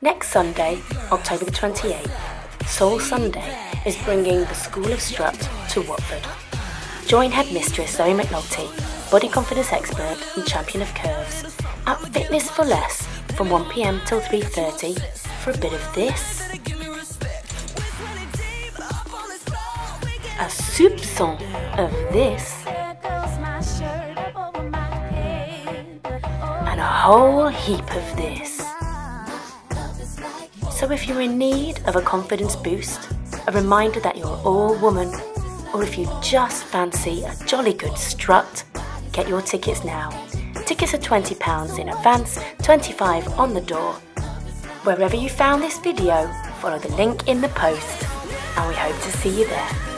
Next Sunday, October the 28th, Soul Sunday is bringing the School of Strut to Watford. Join headmistress Zoe McNulty, body confidence expert and champion of curves, at Fitness for Less from 1pm till 3.30 for a bit of this. A soupçon of this. And a whole heap of this. So if you're in need of a confidence boost, a reminder that you're all woman, or if you just fancy a jolly good strut, get your tickets now. Tickets are £20 in advance, 25 on the door. Wherever you found this video, follow the link in the post, and we hope to see you there.